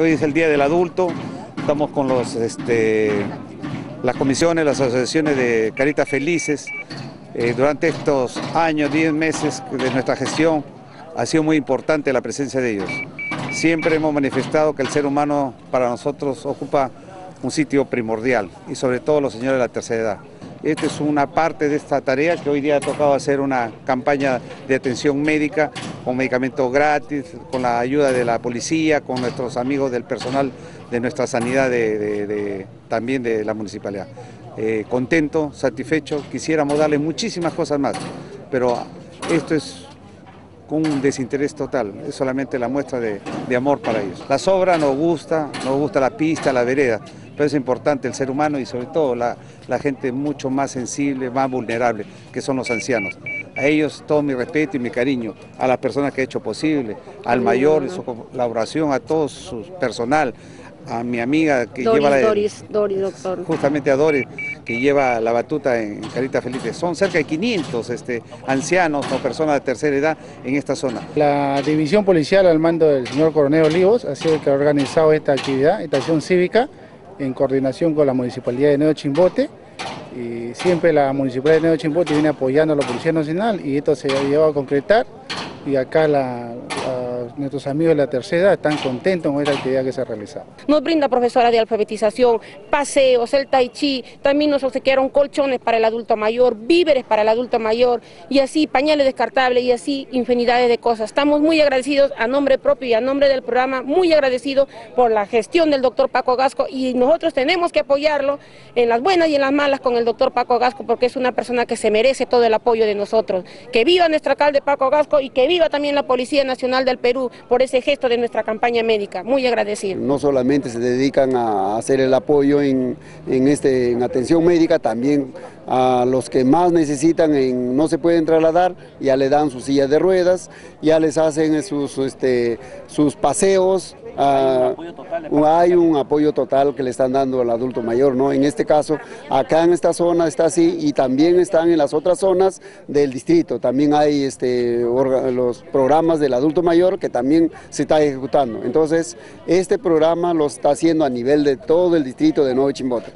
hoy es el Día del Adulto, estamos con los, este, las comisiones, las asociaciones de Caritas Felices. Eh, durante estos años, 10 meses de nuestra gestión, ha sido muy importante la presencia de ellos. Siempre hemos manifestado que el ser humano para nosotros ocupa un sitio primordial y sobre todo los señores de la tercera edad. Esta es una parte de esta tarea que hoy día ha tocado hacer una campaña de atención médica con medicamentos gratis, con la ayuda de la policía, con nuestros amigos del personal de nuestra sanidad también de la municipalidad. Eh, contento, satisfecho, quisiéramos darle muchísimas cosas más, pero esto es con un desinterés total, es solamente la muestra de, de amor para ellos. La sobra nos gusta, nos gusta la pista, la vereda, pero es importante el ser humano y sobre todo la, gente mucho más sensible, más vulnerable, que son los ancianos. A ellos todo mi respeto y mi cariño, a las personas que ha hecho posible, al mayor, su colaboración, a todo su personal, a mi amiga que lleva la, Doris, Doris, doctor. Justamente a Doris, que lleva la batuta en Carita Felipe. Son cerca de 500 este, ancianos o personas de tercera edad en esta zona. La división policial al mando del señor Coronel Olivos ha sido el que ha organizado esta actividad, esta acción cívica, en coordinación con la Municipalidad de Neo Chimbote. Y siempre la Municipalidad de Neo Chimbote viene apoyando a la Policía Nacional y esto se ha llevado a concretar y acá la, nuestros amigos de la tercera están contentos con esta actividad que se ha realizado. Nos brinda profesora de alfabetización, paseos, el tai chi, también nos obsequiaron colchones para el adulto mayor, víveres para el adulto mayor y así pañales descartables y así infinidades de cosas. Estamos muy agradecidos a nombre propio y a nombre del programa, muy agradecidos por la gestión del doctor Paco Gasco y nosotros tenemos que apoyarlo en las buenas y en las malas con el doctor Paco Gasco porque es una persona que se merece todo el apoyo de nosotros. Que viva nuestro alcalde Paco Gasco y que viva también la Policía Nacional del Perú por ese gesto de nuestra campaña médica. Muy agradecido. No solamente se dedican a hacer el apoyo en, este, en atención médica, también a los que más necesitan en, no se pueden trasladar, ya le dan sus sillas de ruedas, ya les hacen sus, este, sus paseos, Ah, hay un apoyo total que le están dando al adulto mayor, ¿no? En este caso, acá en esta zona está así y también están en las otras zonas del distrito. También hay este, los programas del adulto mayor que también se está ejecutando. Entonces, este programa lo está haciendo a nivel de todo el distrito de Nuevo Chimbote.